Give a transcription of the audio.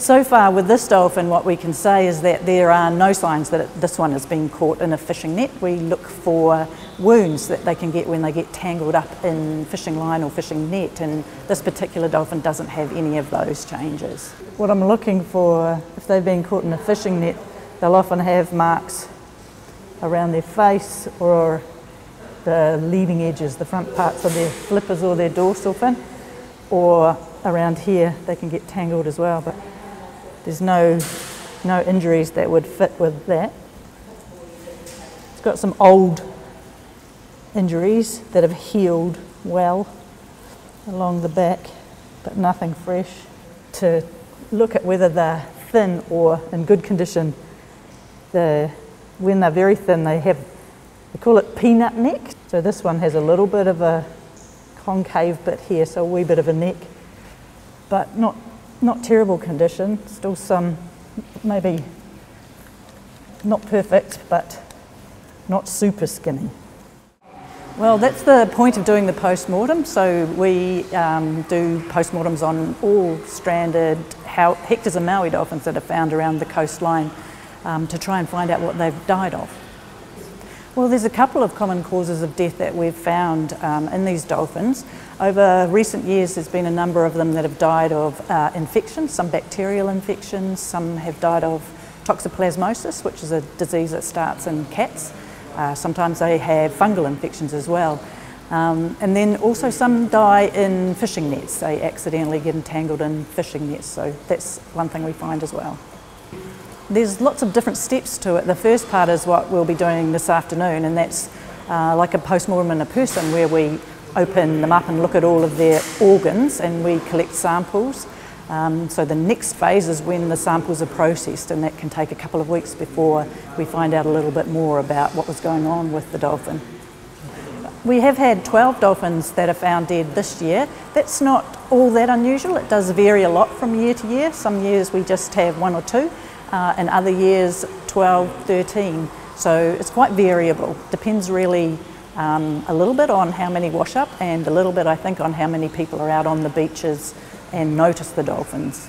So far with this dolphin what we can say is that there are no signs that this one has been caught in a fishing net. We look for wounds that they can get when they get tangled up in fishing line or fishing net and this particular dolphin doesn't have any of those changes. What I'm looking for, if they've been caught in a fishing net, they'll often have marks around their face or the leading edges, the front parts of their flippers or their dorsal fin, or around here they can get tangled as well. But there's no, no injuries that would fit with that. It's got some old injuries that have healed well along the back, but nothing fresh. To look at whether they're thin or in good condition, the, when they're very thin, they have, we call it peanut neck. So this one has a little bit of a concave bit here, so a wee bit of a neck, but not not terrible condition, still some maybe not perfect, but not super skinny. Well, that's the point of doing the post-mortem. So we um, do post-mortems on all stranded Hector's of Maui dolphins that are found around the coastline um, to try and find out what they've died of. Well, there's a couple of common causes of death that we've found um, in these dolphins. Over recent years, there's been a number of them that have died of uh, infections, some bacterial infections, some have died of toxoplasmosis, which is a disease that starts in cats. Uh, sometimes they have fungal infections as well. Um, and then also some die in fishing nets. They accidentally get entangled in fishing nets, so that's one thing we find as well. There's lots of different steps to it. The first part is what we'll be doing this afternoon, and that's uh, like a post-mortem in a person where we open them up and look at all of their organs and we collect samples. Um, so the next phase is when the samples are processed and that can take a couple of weeks before we find out a little bit more about what was going on with the dolphin. We have had 12 dolphins that are found dead this year. That's not all that unusual. It does vary a lot from year to year. Some years we just have one or two uh, and other years 12, 13. So it's quite variable. Depends really um, a little bit on how many wash up and a little bit I think on how many people are out on the beaches and notice the dolphins.